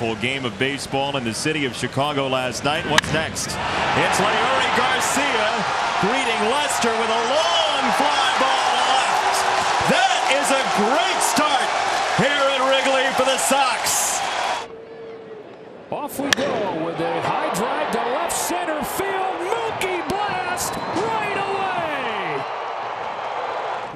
wonderful game of baseball in the city of Chicago last night. What's next? It's Leury Garcia greeting Lester with a long fly ball left. That is a great start here at Wrigley for the Sox. Off we go with a high drive to left center field.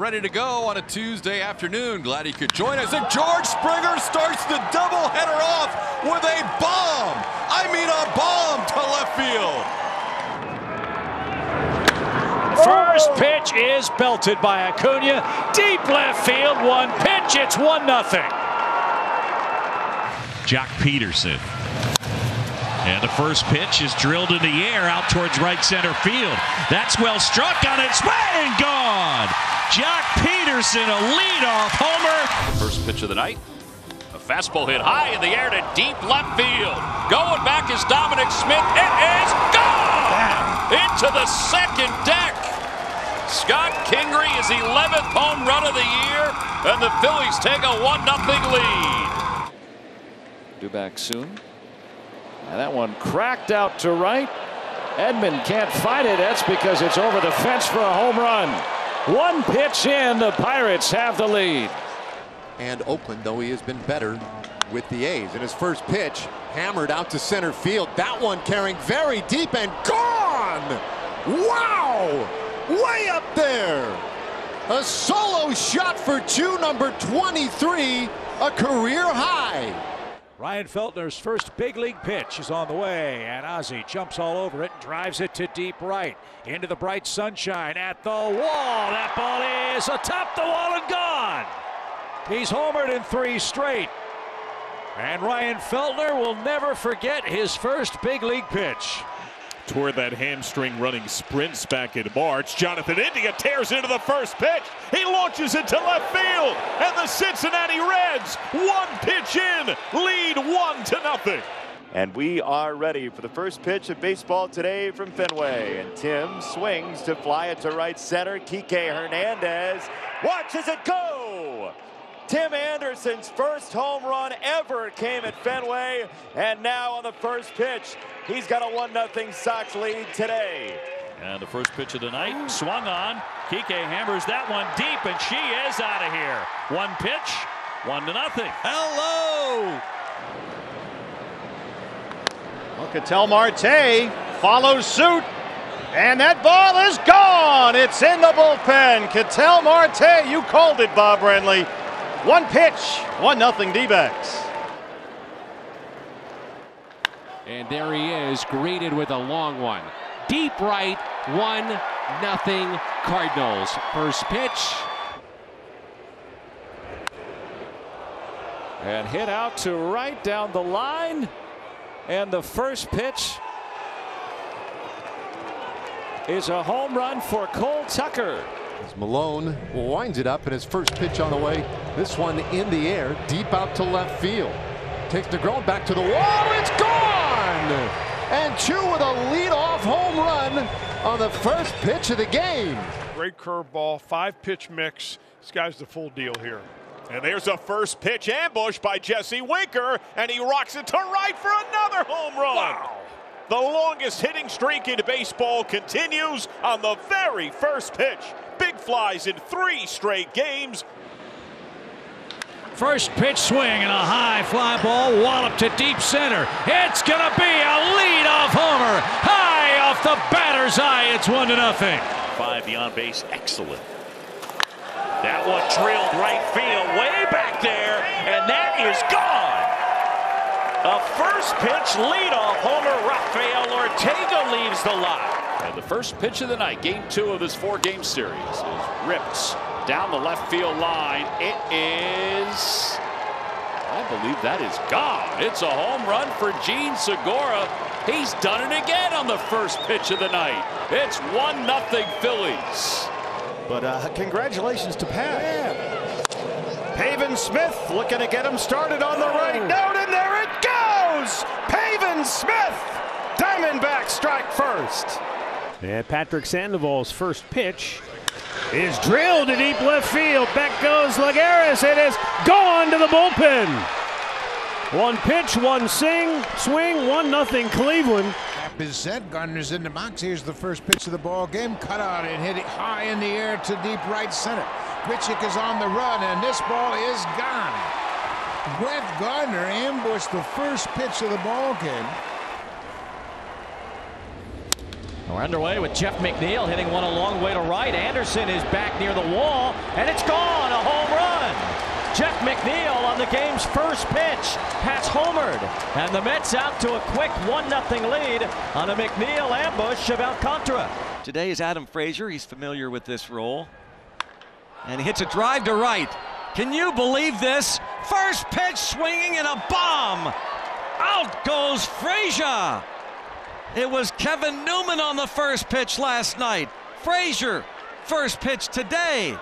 Ready to go on a Tuesday afternoon. Glad he could join us. And George Springer starts the doubleheader off with a bomb. I mean a bomb to left field. First pitch is belted by Acuna. Deep left field. One pitch. It's 1 nothing. Joc Pederson And the first pitch is drilled in the air out towards right center field. That's well struck on its way and gone. Joc Pederson, a leadoff homer. First pitch of the night. A fastball hit high in the air to deep left field. Going back is Dominic Smith. It is gone into the second deck. Scott Kingery is 11th home run of the year, and the Phillies take a 1 0 lead. Due back soon. And that one cracked out to right. Edman can't fight it. That's because it's over the fence for a home run. One pitch in, the Pirates have the lead. And Oakland, though he has been better with the A's. And his first pitch hammered out to center field. That one carrying very deep and gone! Wow! Way up there! A solo shot for two, number 23, a career high. Ryan Feltner's first big league pitch is on the way, and Ozzie jumps all over it and drives it to deep right. Into the bright sunshine at the wall. That ball is atop the wall and gone. He's homered in three straight. And Ryan Feltner will never forget his first big league pitch. Toward that hamstring running sprints back in March. Jonathan India tears into the first pitch. He launches into left field, and the Cincinnati Reds, one pitch in, lead one to nothing. And we are ready for the first pitch of baseball today from Fenway. And Tim swings to fly it to right center. Kike Hernandez watches it go. Tim Anderson's first home run ever came at Fenway. And now on the first pitch, he's got a 1 0 Sox lead today. And the first pitch of the night swung on. Kike hammers that one deep, and she is out of here. One pitch, one to nothing. Hello. Well, Ketel Marte follows suit. And that ball is gone. It's in the bullpen. Ketel Marte, you called it, Bob Brenly. One pitch, one nothing D-backs. And there he is, greeted with a long one. Deep right, one nothing Cardinals. First pitch. And hit out to right down the line. And the first pitch is a home run for Cole Tucker. As Malone winds it up and his first pitch on the way. This one in the air, deep out to left field. Takes DeGrom back to the wall. It's gone! And Choo with a lead-off home run on the first pitch of the game. Great curveball, five pitch mix. This guy's the full deal here. And there's a first pitch ambush by Jesse Winker, and he rocks it to right for another home run. Wow. The longest hitting streak in baseball continues on the very first pitch. Big flies in three straight games. First pitch swing and a high fly ball wallop to deep center. It's going to be a leadoff homer. High off the batter's eye. It's one to nothing. Five beyond base, excellent. That one drilled right field, way back there, and that is gone. A first pitch leadoff homer. Rafael Ortega leaves the lot. And the first pitch of the night, game two of this four game series, is ripped down the left field line. It is. I believe that is gone. It's a home run for Jean Segura. He's done it again on the first pitch of the night. It's 1 nothing Phillies. But uh, congratulations to Pat. Pavin Smith looking to get him started on the right note, and there it goes! Pavin Smith! Diamondback strike first. And Patrick Sandoval's first pitch is drilled to deep left field. Back goes Lagares. It is gone to the bullpen. One pitch, one sing, swing, one nothing Cleveland. Tap is set. Gardner's in the box. Here's the first pitch of the ball game. Cut out and hit it high in the air to deep right center. Grichuk is on the run, and this ball is gone. Brett Gardner ambushed the first pitch of the ball game. We're underway with Jeff McNeil hitting one a long way to right. Anderson is back near the wall, and it's gone. A home run. Jeff McNeil on the game's first pitch has homered, and the Mets out to a quick 1-0 lead on a McNeil ambush of Alcantara. Today is Adam Frazier. He's familiar with this role. And he hits a drive to right. Can you believe this? First pitch swinging and a bomb. Out goes Frazier. It was Kevin Newman on the first pitch last night. Frazier, first pitch today.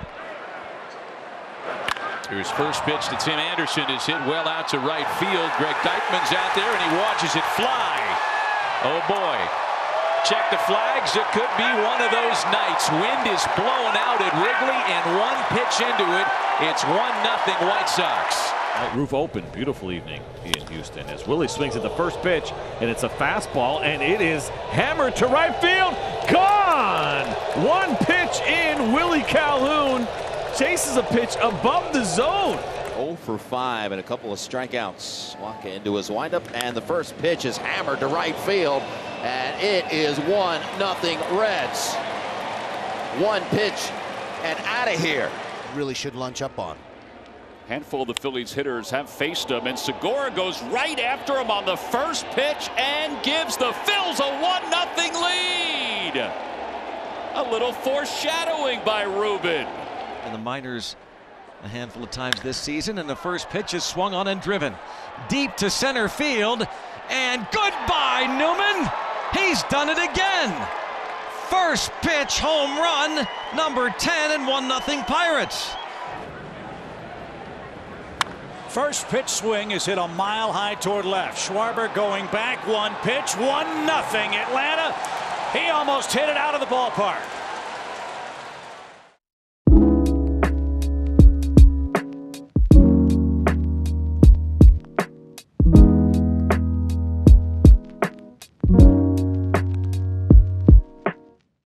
Here's first pitch to Tim Anderson is hit well out to right field. Greg Deichmann's out there and he watches it fly. Oh boy. Check the flags. It could be one of those nights. Wind is blowing out at Wrigley and one pitch into it. It's 1 nothing White Sox. Roof open. Beautiful evening in Houston as Willie swings at the first pitch, and it's a fastball, and it is hammered to right field. Gone! One pitch in. Willie Calhoun chases a pitch above the zone. 0 for 5 and a couple of strikeouts. Wacha into his windup, and the first pitch is hammered to right field, and it is 1 nothing Reds. One pitch and out of here. Really should lunch up on. Handful of the Phillies hitters have faced him, and Segura goes right after him on the first pitch and gives the Phils a 1 nothing lead. A little foreshadowing by Ruben. In the minors a handful of times this season, and the first pitch is swung on and driven deep to center field. And goodbye, Newman. He's done it again. First pitch home run, number 10 and 1 0 Pirates. First pitch swing is hit a mile high toward left. Schwarber going back. One pitch, one nothing Atlanta. He almost hit it out of the ballpark.